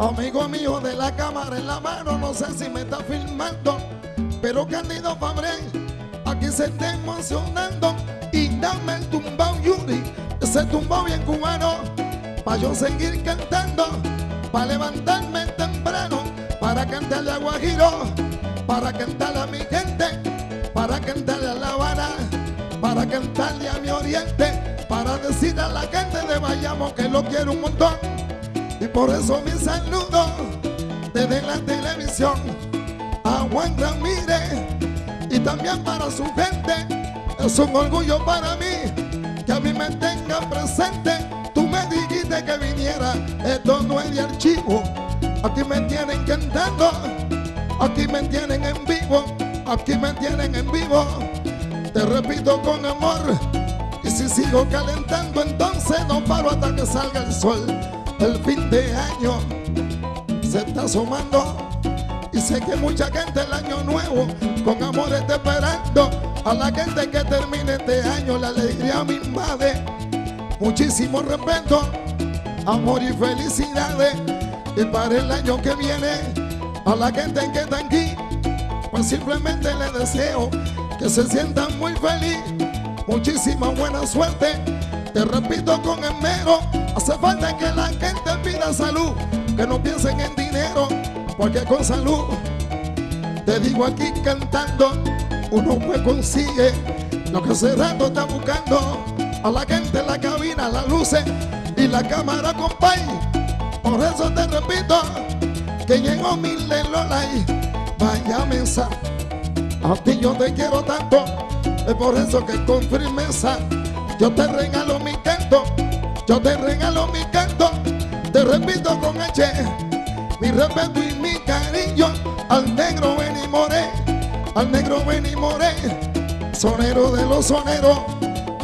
tengo de la cámara en la mano, no sé si me está filmando, pero Candido Fabre, aquí se está emocionando y dame el tumbao Yuri, ese tumbao bien cubano, para yo seguir cantando, para levantarme temprano, para cantarle a Guajiro, para cantarle a mi gente, para cantarle a La Habana, para cantarle a mi oriente, para decirle a la gente de Bayamo que lo quiero un montón. Y por eso mi saludo desde la televisión a Juan Ramírez y también para su gente. Es un orgullo para mí que a mí me tengan presente. Tú me dijiste que viniera, esto no es de archivo. Aquí me tienen cantando, aquí me tienen en vivo, aquí me tienen en vivo. Te repito con amor, y si sigo calentando, entonces no paro hasta que salga el sol. El fin de año se está asomando y sé que mucha gente el año nuevo con amor está esperando. A la gente que termine este año la alegría me invade. Muchísimo respeto, amor y felicidades. Y para el año que viene, a la gente que está aquí, pues simplemente le deseo que se sientan muy feliz. Muchísima buena suerte. Te repito con esmero, hace falta que la gente pida salud, que no piensen en dinero, porque con salud, te digo aquí cantando, uno pues consigue lo que ese rato está buscando. A la gente la cabina, las luces y la cámara compay. Por eso te repito que llegó mi Lola y vaya mesa. A ti yo te quiero tanto, es por eso que con firmeza yo te regalo mi canto, yo te regalo mi canto, te repito con H, mi respeto y mi cariño al negro Benny Moré, al negro Benny Moré, sonero de los soneros,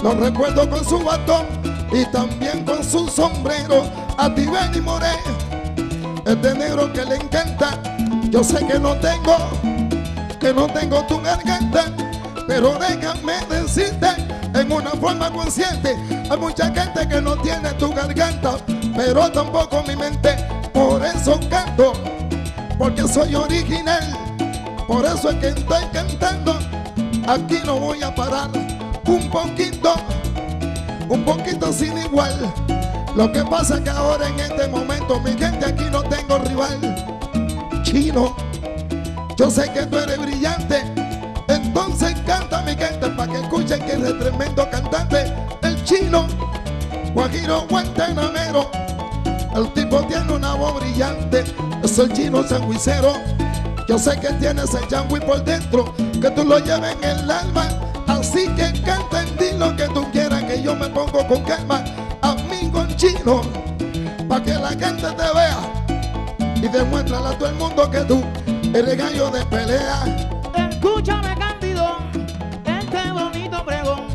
lo recuerdo con su batón y también con su sombrero, a ti Benny Moré, este negro que le encanta, yo sé que no tengo, que no tengo tu garganta, pero déjame decirte en una forma consciente. Hay mucha gente que no tiene tu garganta, pero tampoco mi mente. Por eso canto, porque soy original. Por eso es que estoy cantando. Aquí no voy a parar. Un poquito, un poquito sin igual. Lo que pasa es que ahora en este momento, mi gente, aquí no tengo rival. Chino, yo sé que tú eres brillante. Que escuchen que eres tremendo cantante. El chino, Guajiro Guantanamero. El tipo tiene una voz brillante. Es el chino sanguicero. Yo sé que tienes el yangui por dentro. Que tú lo lleves en el alma. Así que canta en lo que tú quieras. Que yo me pongo con calma. Amigo chino. Para que la gente te vea. Y demuéstrale a todo el mundo que tú eres gallo de pelea. Escúchame, pregón.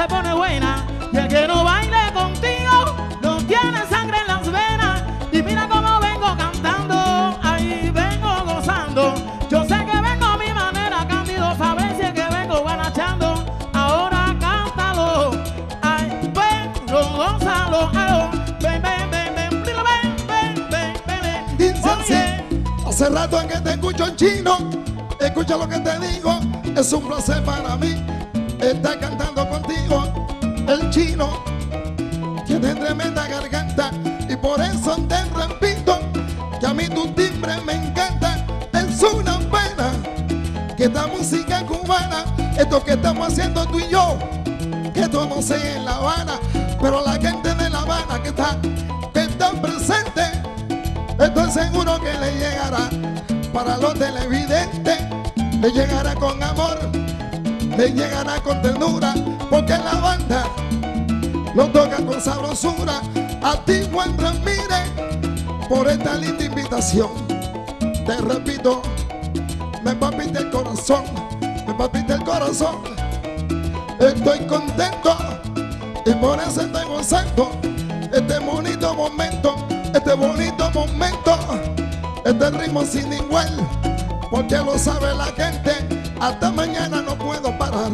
Se pone buena y el que no baile contigo no tiene sangre en las venas. Y mira cómo vengo cantando, ahí vengo gozando. Yo sé que vengo a mi manera, Cándido Fabre, si es que vengo guanachando. Ahora cántalo, ay, ven, gózalo, alo, ven, ven, ven, ven, ven, ven, ven, ven, Oye. hace rato en que te escucho en chino, escucha lo que te digo, es un placer para mí estar cantando contigo, el chino tiene tremenda garganta y por eso te repito que a mí tu timbre me encanta, es una pena que esta música cubana, esto que estamos haciendo tú y yo, que esto no sé en La Habana, pero la gente de La Habana que está, que está presente, estoy seguro que le llegará. Para los televidentes, le llegará con amor, le llegará con ternura, porque la banda lo toca con sabrosura, A ti, Juan Ramírez, por esta linda invitación. Te repito, me palpita el corazón, me palpita el corazón. Estoy contento y por eso estoy gozando este bonito momento, este bonito momento, este ritmo sin igual, porque lo sabe la gente. Hasta mañana no puedo parar.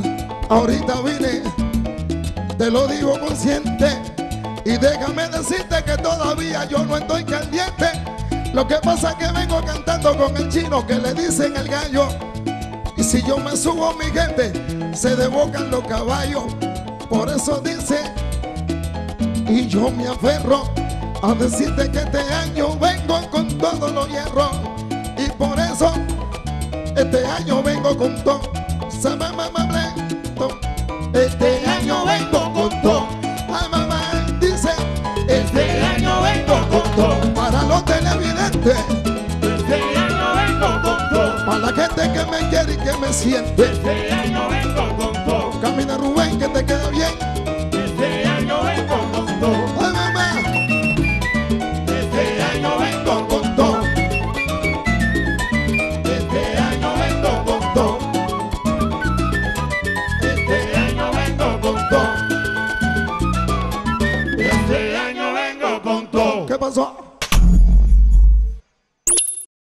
Ahorita vine, te lo digo consciente. Y déjame decirte que todavía yo no estoy caliente. Lo que pasa es que vengo cantando con el chino que le dicen el gallo. Y si yo me subo, mi gente, se desbocan los caballos. Por eso dice, y yo me aferro a decirte que este año vengo con todos los hierros. Este año vengo con todo. Este año vengo con todo. Dice, Este año vengo con todo. para los televidentes, Este año vengo con todo. para la gente que me quiere y que me siente. Este año vengo